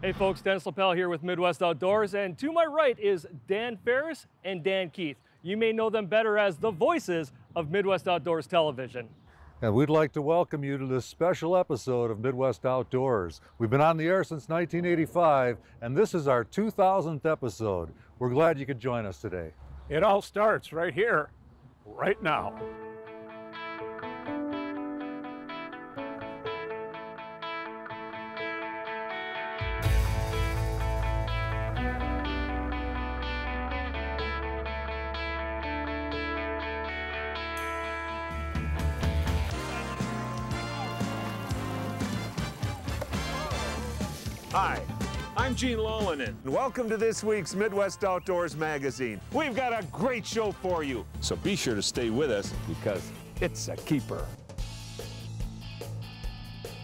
Hey folks, Dennis LaPelle here with Midwest Outdoors, and to my right is Dan Ferris and Dan Keith. You may know them better as the voices of Midwest Outdoors Television. And we'd like to welcome you to this special episode of Midwest Outdoors. We've been on the air since 1985, and this is our 2000th episode. We're glad you could join us today. It all starts right here, right now. Hi, I'm Gene Laulunen, and welcome to this week's Midwest Outdoors Magazine. We've got a great show for you, so be sure to stay with us because it's a keeper.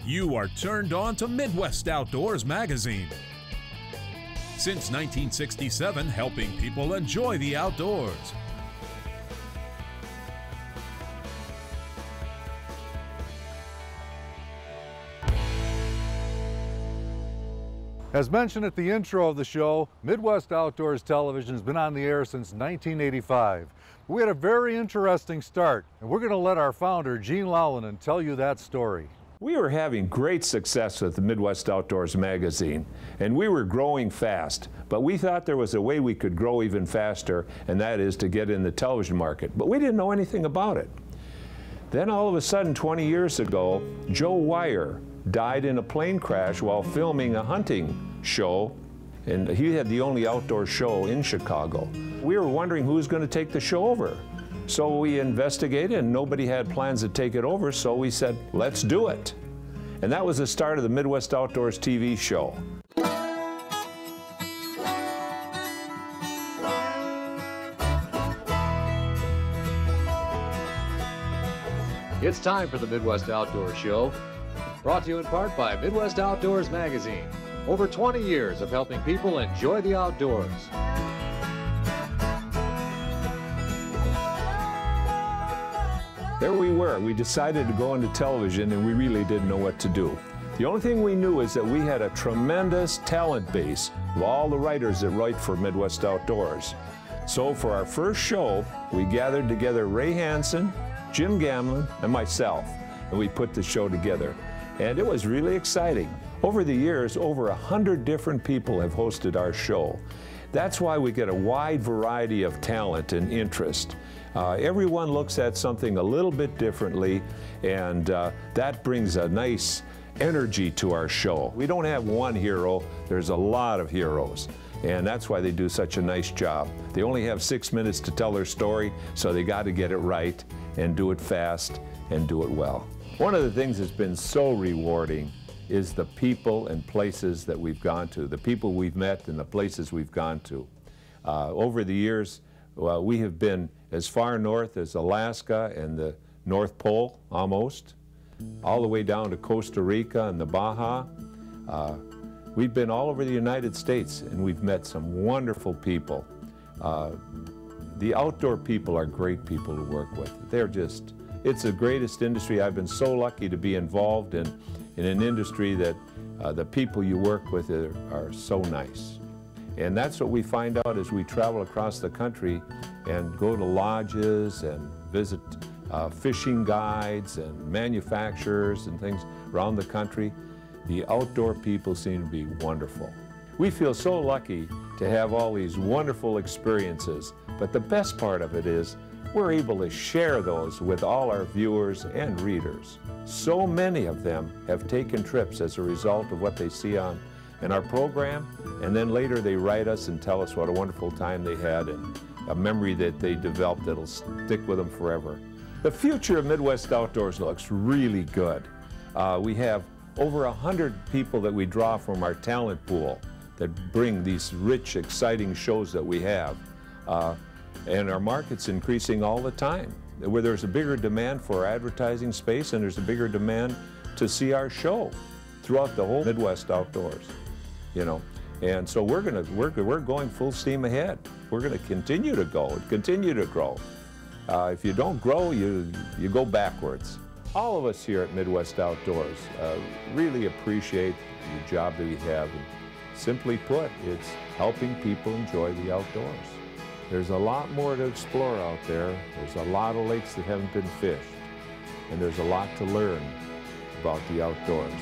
You are turned on to Midwest Outdoors Magazine. Since 1967, helping people enjoy the outdoors. As mentioned at the intro of the show, Midwest Outdoors Television has been on the air since 1985. We had a very interesting start, and we're going to let our founder, Gene Laulunen, tell you that story. We were having great success with the Midwest Outdoors magazine, and we were growing fast. But we thought there was a way we could grow even faster, and that is to get in the television market. But we didn't know anything about it. Then all of a sudden, 20 years ago, Joe Wire died in a plane crash while filming a hunting show, and he had the only outdoor show in Chicago. We were wondering who was going to take the show over. So we investigated, and nobody had plans to take it over, so we said, let's do it. And that was the start of the Midwest Outdoors TV show. It's time for the Midwest Outdoor Show, brought to you in part by Midwest Outdoors Magazine. Over 20 years of helping people enjoy the outdoors. There we were. We decided to go into television and we really didn't know what to do. The only thing we knew is that we had a tremendous talent base of all the writers that write for Midwest Outdoors. So for our first show, we gathered together Ray Hansen, Jim Gamlin, and myself, and we put the show together. And it was really exciting. Over the years, over a hundred different people have hosted our show. That's why we get a wide variety of talent and interest. Uh, everyone looks at something a little bit differently, and uh, that brings a nice energy to our show. We don't have one hero, there's a lot of heroes. And that's why they do such a nice job. They only have six minutes to tell their story, so they got to get it right and do it fast and do it well. One of the things that's been so rewarding is the people and places that we've gone to, the people we've met and the places we've gone to. Uh, over the years, well, we have been as far north as Alaska and the North Pole, almost, all the way down to Costa Rica and the Baja. Uh, we've been all over the United States and we've met some wonderful people. Uh, the outdoor people are great people to work with. They're just, it's the greatest industry. I've been so lucky to be involved in, in an industry that uh, the people you work with are, are so nice. And that's what we find out as we travel across the country and go to lodges and visit uh, fishing guides and manufacturers and things around the country. The outdoor people seem to be wonderful. We feel so lucky to have all these wonderful experiences, but the best part of it is we're able to share those with all our viewers and readers. So many of them have taken trips as a result of what they see on in our program, and then later they write us and tell us what a wonderful time they had and a memory that they developed that'll stick with them forever. The future of Midwest Outdoors looks really good. Uh, we have over a 100 people that we draw from our talent pool that bring these rich, exciting shows that we have. Uh, and our market's increasing all the time, where there's a bigger demand for advertising space and there's a bigger demand to see our show throughout the whole Midwest Outdoors you know. And so we're going to we're, we're going full steam ahead. We're going to continue to go, and continue to grow. Uh, if you don't grow, you you go backwards. All of us here at Midwest Outdoors uh, really appreciate the job that we have. Simply put, it's helping people enjoy the outdoors. There's a lot more to explore out there. There's a lot of lakes that haven't been fished. And there's a lot to learn about the outdoors.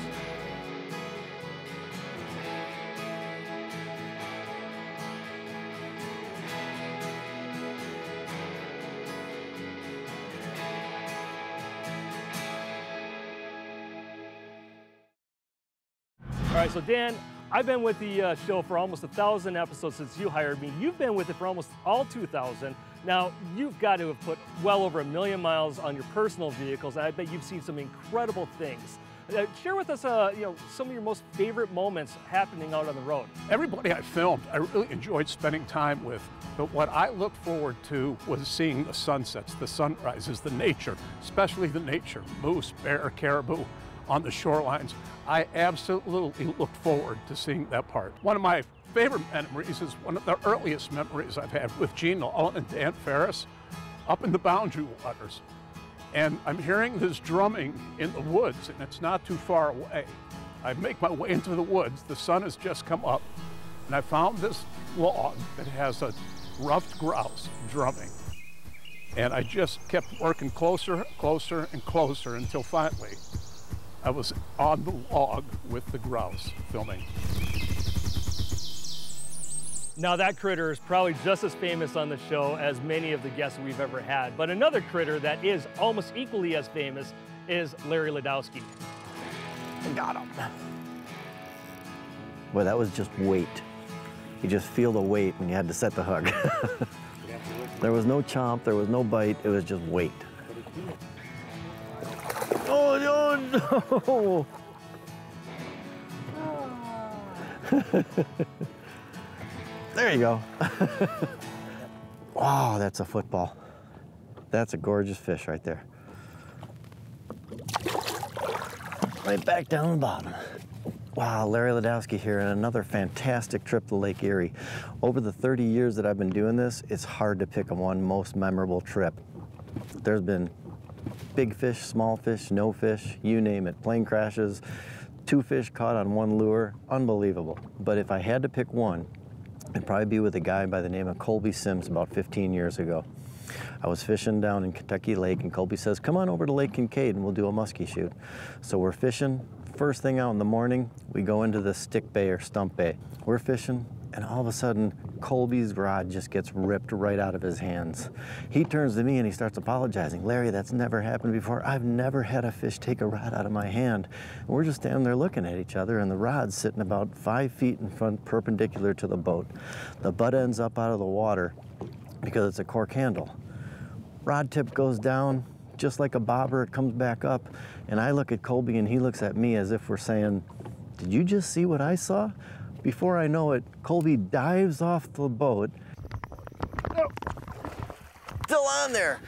All right, so Dan, I've been with the uh, show for almost a thousand episodes since you hired me. You've been with it for almost all 2,000. Now, you've got to have put well over a million miles on your personal vehicles. I bet you've seen some incredible things. Uh, share with us, uh, you know, some of your most favorite moments happening out on the road. Everybody I filmed, I really enjoyed spending time with. But what I looked forward to was seeing the sunsets, the sunrises, the nature, especially the nature, moose, bear, caribou on the shorelines. I absolutely looked forward to seeing that part. One of my favorite memories is one of the earliest memories I've had with Gene Nolan and Dan Ferris up in the boundary waters. And I'm hearing this drumming in the woods, and it's not too far away. I make my way into the woods, the sun has just come up, and I found this log that has a ruffed grouse drumming. And I just kept working closer, closer, and closer until finally I was on the log with the grouse filming. Now that critter is probably just as famous on the show as many of the guests we've ever had. But another critter that is almost equally as famous is Larry Ladowski. Got him. Well, that was just weight. You just feel the weight when you had to set the hook. there was no chomp, there was no bite, it was just weight. Oh, no, there you go. wow, that's a football. That's a gorgeous fish right there. Right back down the bottom. Wow, Larry Ladowski here and another fantastic trip to Lake Erie. Over the 30 years that I've been doing this, it's hard to pick a one most memorable trip. There's been big fish, small fish, no fish, you name it, plane crashes, two fish caught on one lure, unbelievable. But if I had to pick one, it'd probably be with a guy by the name of Colby Sims about 15 years ago. I was fishing down in Kentucky Lake and Colby says, come on over to Lake Kincaid and we'll do a muskie shoot. So we're fishing. First thing out in the morning, we go into the stick bay or stump bay. We're fishing and all of a sudden Colby's rod just gets ripped right out of his hands. He turns to me and he starts apologizing. Larry, that's never happened before. I've never had a fish take a rod out of my hand. And we're just standing there looking at each other and the rod's sitting about five feet in front perpendicular to the boat. The butt ends up out of the water because it's a cork handle. Rod tip goes down, just like a bobber, it comes back up. And I look at Colby and he looks at me as if we're saying, Did you just see what I saw? Before I know it, Colby dives off the boat. Still on there.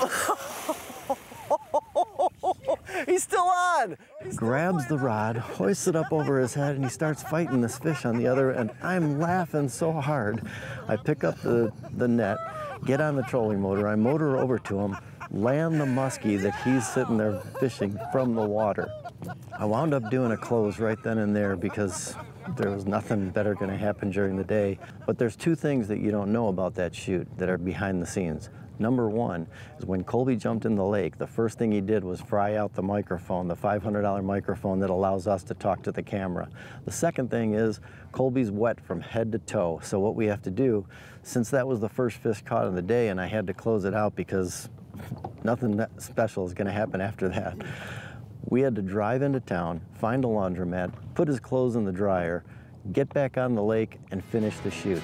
He's still on. Grabs the rod, hoists it up over his head, and he starts fighting this fish on the other end. I'm laughing so hard. I pick up the, the net, get on the trolling motor, I motor over to him, land the muskie that he's sitting there fishing from the water. I wound up doing a close right then and there because there was nothing better going to happen during the day. But there's two things that you don't know about that shoot that are behind the scenes. Number one is when Colby jumped in the lake, the first thing he did was fry out the microphone, the $500 microphone that allows us to talk to the camera. The second thing is Colby's wet from head to toe. So what we have to do, since that was the first fish caught of the day and I had to close it out because nothing special is going to happen after that, we had to drive into town, find a laundromat, put his clothes in the dryer, get back on the lake, and finish the shoot.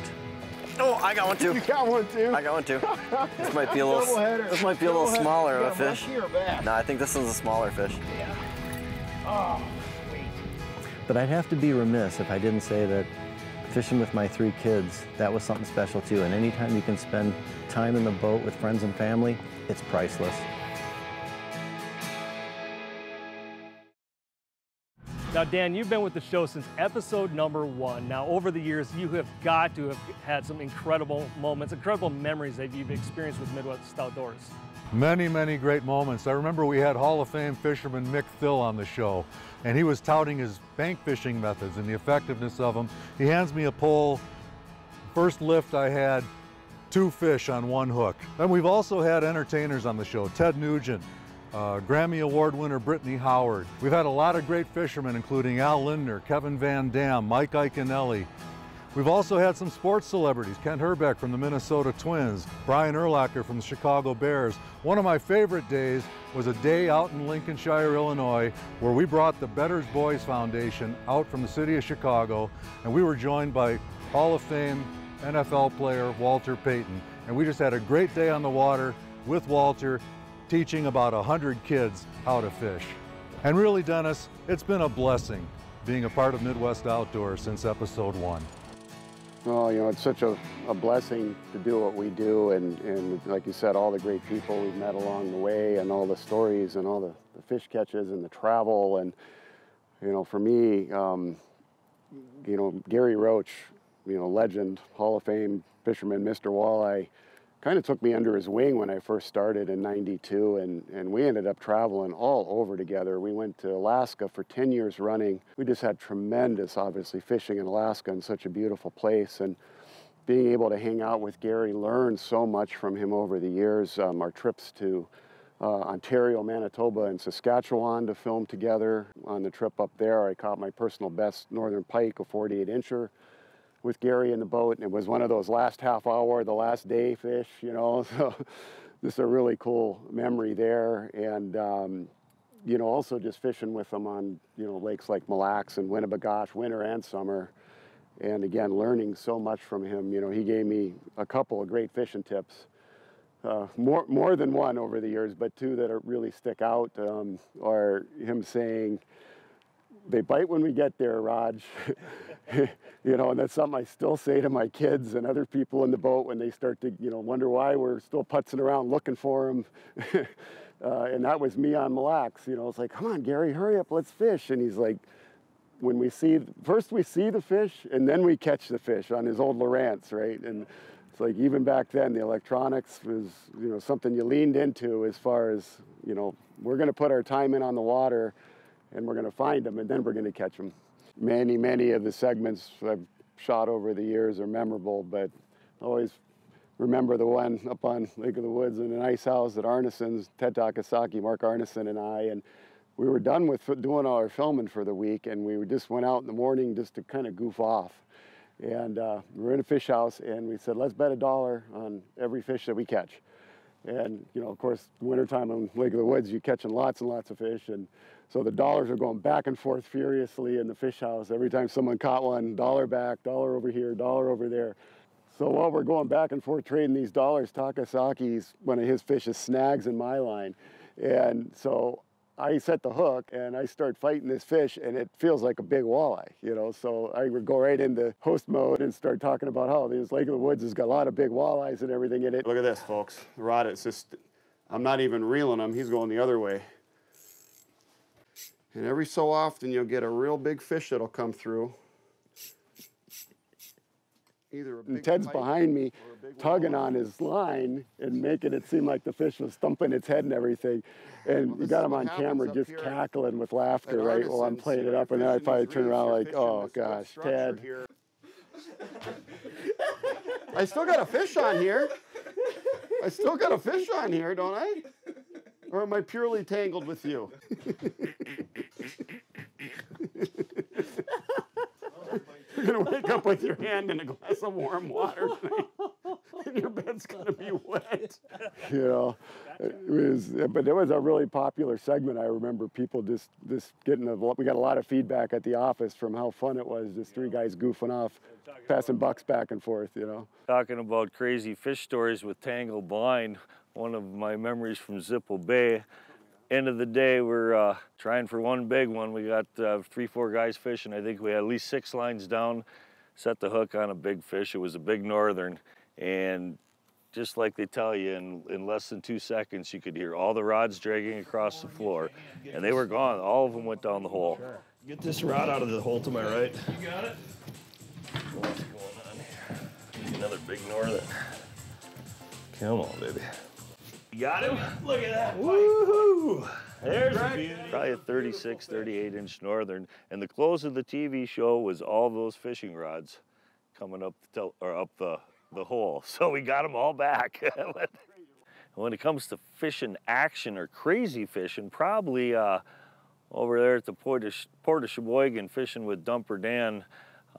Oh, I got one too. You got one too. I got one too. This might be a little. This might be a little smaller of a fish. No, I think this one's a smaller fish. Yeah. Oh, sweet. But I'd have to be remiss if I didn't say that fishing with my three kids, that was something special too. And anytime you can spend time in the boat with friends and family, it's priceless. Now, Dan, you've been with the show since episode number one. Now, over the years, you have got to have had some incredible moments, incredible memories that you've experienced with Midwest Outdoors. Many, many great moments. I remember we had Hall of Fame fisherman Mick Thill on the show. and he was touting his bank fishing methods and the effectiveness of them. He hands me a pole. First lift I had two fish on one hook. And we've also had entertainers on the show, Ted Nugent, uh, Grammy Award winner Brittany Howard. We've had a lot of great fishermen, including Al Lindner, Kevin Van Dam, Mike Iaconelli. We've also had some sports celebrities, Kent Hrbek from the Minnesota Twins, Brian Urlacher from the Chicago Bears. One of my favorite days was a day out in Lincolnshire, Illinois, where we brought the Betters Boys Foundation out from the city of Chicago, and we were joined by Hall of Fame NFL player Walter Payton. And we just had a great day on the water with Walter, teaching about 100 kids how to fish. And really, Dennis, it's been a blessing being a part of Midwest Outdoors since episode one. Well, you know, it's such a, a blessing to do what we do, and, and like you said, all the great people we've met along the way, and all the stories, and all the, the fish catches, and the travel, and you know, for me, um, you know, Gary Roach, you know, legend, Hall of Fame fisherman, Mr. Walleye, kind of took me under his wing when I first started in 92 and, and we ended up traveling all over together. We went to Alaska for 10 years running. We just had tremendous, obviously, fishing in Alaska and such a beautiful place. And being able to hang out with Gary, learn so much from him over the years. Um, our trips to uh, Ontario, Manitoba, and Saskatchewan to film together. On the trip up there, I caught my personal best northern pike, a 48 incher with Gary in the boat, and it was one of those last half hour, the last day fish, you know. So this is a really cool memory there, and um, you know, also just fishing with him on you know lakes like Mille Lacs and Winnipegosis, winter and summer, and again learning so much from him. You know, he gave me a couple of great fishing tips. Uh, more more than one over the years, but two that are really stick out um, are him saying, "They bite when we get there, Raj." you know, and that's something I still say to my kids and other people in the boat when they start to, you know, wonder why we're still putzing around looking for them. uh, and that was me on Mille Lacs. You know, it's like, come on, Gary, hurry up, let's fish. And he's like, when we see, first we see the fish and then we catch the fish on his old Lowrance, right? And it's like even back then, the electronics was, you know, something you leaned into as far as, you know, we're going to put our time in on the water and we're going to find them and then we're going to catch them many, many of the segments I've shot over the years are memorable, but I always remember the one up on Lake of the Woods in an ice house at Arnesen's, Ted Takasaki, Mark Arneson and I, and we were done with doing all our filming for the week, and we just went out in the morning just to kind of goof off. And uh, we were in a fish house, and we said, let's bet a dollar on every fish that we catch. And, you know, of course, wintertime on Lake of the Woods, you're catching lots and lots of fish. And so the dollars are going back and forth furiously in the fish house. Every time someone caught one, dollar back, dollar over here, dollar over there. So while we're going back and forth trading these dollars, Takasaki's one of his fish is snags in my line. And so I set the hook and I start fighting this fish and it feels like a big walleye, you know. So I would go right into host mode and start talking about how this Lake of the Woods has got a lot of big walleyes and everything in it. Look at this, folks. The rod, it's just, I'm not even reeling him. He's going the other way. And every so often you'll get a real big fish that'll come through. Either a big Ted's behind me tugging on his line and making it seem like the fish was thumping its head and everything. And well, you got him on camera just cackling with laughter, right, while I'm playing it up. And then I probably turn around like, oh gosh, Ted. I still got a fish on here. I still got a fish on here, don't I? Or am I purely tangled with you? You're gonna wake up with your hand in a glass of warm water tonight, and your bed's gonna be wet. You know, it was, but it was a really popular segment. I remember people just just getting a lot, we got a lot of feedback at the office from how fun it was. Just three guys goofing off, passing bucks back and forth. You know, talking about crazy fish stories with Tangle Blind one of my memories from Zippel Bay. End of the day, we're uh, trying for one big one. We got uh, three, four guys fishing. I think we had at least six lines down, set the hook on a big fish. It was a big northern. And just like they tell you, in, in less than two seconds, you could hear all the rods dragging across the floor. And they were gone. All of them went down the hole. Get this rod out of the hole to my right. You got it? What's going on here? Another big northern. Come on, baby. You got him? Look at that. Woohoo! There's a Probably a 36, 38 inch northern. And the close of the TV show was all those fishing rods coming up the, or up the, the hole. So we got them all back. when it comes to fishing action or crazy fishing, probably uh, over there at the Port of, Port of Sheboygan fishing with Dumper Dan.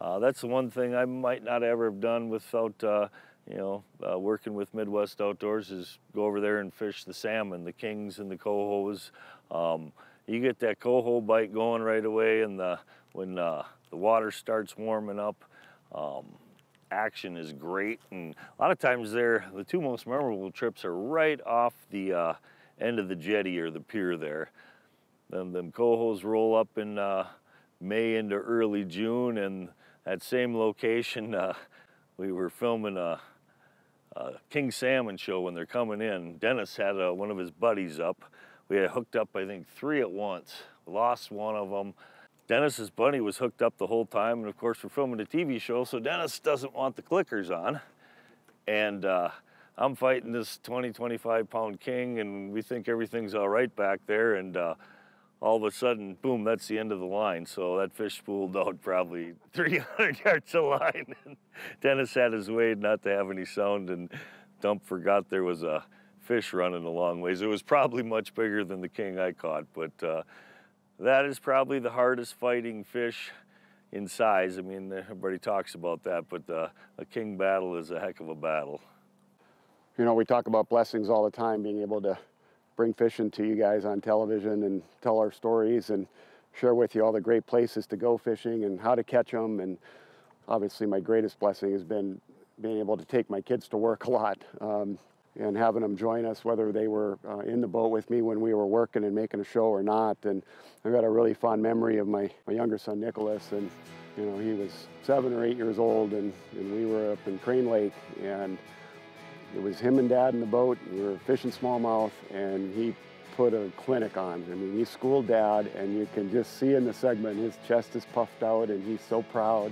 Uh, that's the one thing I might not ever have done without, uh, you know, uh, working with Midwest Outdoors is go over there and fish the salmon, the kings and the cohos. Um, you get that coho bite going right away and the, when uh, the water starts warming up, um, action is great. And a lot of times there, the two most memorable trips are right off the uh, end of the jetty or the pier there. Then them cohos roll up in uh, May into early June and that same location, uh, we were filming a, a, King Salmon show when they're coming in. Dennis had uh, one of his buddies up. We had hooked up, I think, three at once. Lost one of them. Dennis's buddy was hooked up the whole time, and of course we're filming a TV show, so Dennis doesn't want the clickers on. And uh, I'm fighting this 20, 25 pound king, and we think everything's all right back there, and uh, all of a sudden, boom, that's the end of the line. So that fish spooled out probably 300 yards of line. And Dennis had his way not to have any sound, and Dump forgot there was a fish running a long ways. It was probably much bigger than the king I caught, but uh, that is probably the hardest fighting fish in size. I mean, everybody talks about that, but uh, a king battle is a heck of a battle. You know, we talk about blessings all the time, being able to bring fishing to you guys on television and tell our stories and share with you all the great places to go fishing and how to catch them. And obviously, my greatest blessing has been being able to take my kids to work a lot um, and having them join us, whether they were uh, in the boat with me when we were working and making a show or not. And I've got a really fond memory of my, my younger son, Nicholas. And, you know, he was seven or eight years old, and, and we were up in Crane Lake. and it was him and dad in the boat. We were fishing smallmouth, and he put a clinic on. I mean, he schooled dad, and you can just see in the segment his chest is puffed out, and he's so proud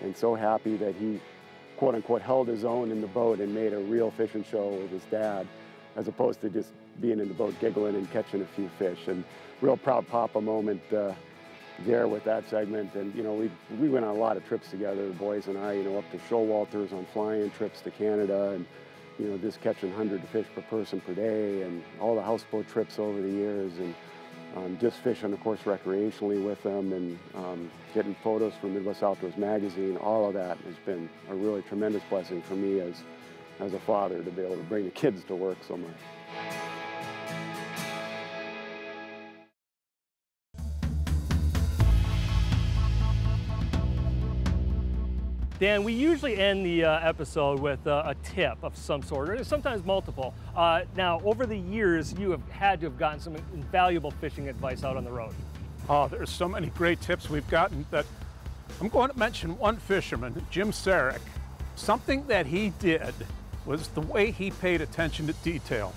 and so happy that he, quote unquote, held his own in the boat and made a real fishing show with his dad, as opposed to just being in the boat giggling and catching a few fish. And real proud papa moment uh, there with that segment. And you know, we we went on a lot of trips together, the boys and I. You know, up to Showalters on flying trips to Canada and you know, just catching 100 fish per person per day and all the houseboat trips over the years and um, just fishing, of course, recreationally with them and um, getting photos from Midwest Outdoors Magazine, all of that has been a really tremendous blessing for me as, as a father to be able to bring the kids to work so much. Dan, we usually end the uh, episode with uh, a tip of some sort, or sometimes multiple. Uh, now, over the years, you have had to have gotten some invaluable fishing advice out on the road. Oh, there's so many great tips we've gotten that I'm going to mention one fisherman, Jim Saric. Something that he did was the way he paid attention to detail.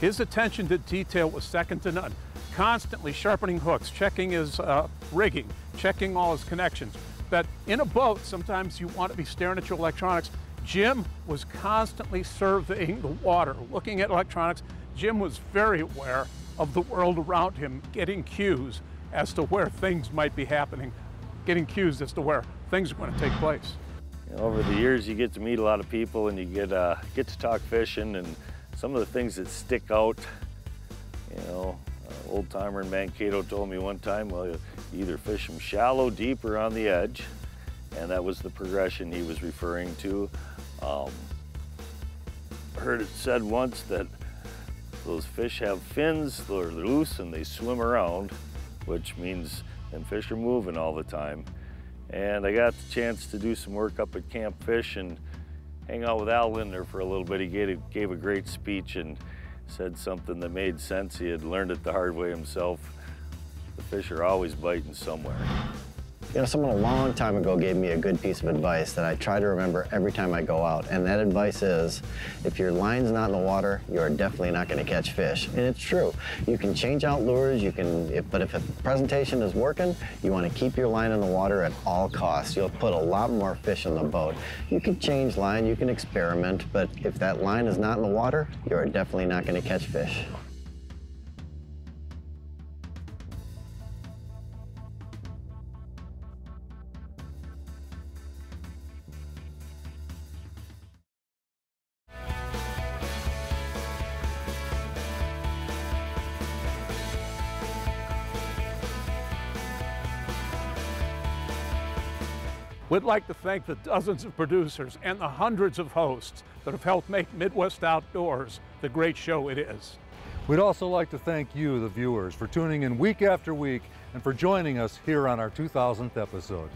His attention to detail was second to none. Constantly sharpening hooks, checking his uh, rigging, checking all his connections, that in a boat, sometimes you want to be staring at your electronics. Jim was constantly surveying the water, looking at electronics. Jim was very aware of the world around him, getting cues as to where things might be happening, getting cues as to where things are going to take place. over the years, you get to meet a lot of people and you get, uh, get to talk fishing and some of the things that stick out, you know, uh, old timer in Mankato told me one time, well, either fish them shallow, deep, or on the edge, and that was the progression he was referring to. Um, heard it said once that those fish have fins, they're loose and they swim around, which means them fish are moving all the time. And I got the chance to do some work up at Camp Fish and hang out with Al Lindner for a little bit. He gave a, gave a great speech and said something that made sense. He had learned it the hard way himself. The fish are always biting somewhere. You know, someone a long time ago gave me a good piece of advice that I try to remember every time I go out, and that advice is, if your line's not in the water, you are definitely not going to catch fish. And it's true. You can change out lures, you can, if, but if a presentation is working, you want to keep your line in the water at all costs. You'll put a lot more fish in the boat. You can change line, you can experiment, but if that line is not in the water, you are definitely not going to catch fish. We'd like to thank the dozens of producers and the hundreds of hosts that have helped make Midwest Outdoors the great show it is. We'd also like to thank you, the viewers, for tuning in week after week and for joining us here on our 2000th episode.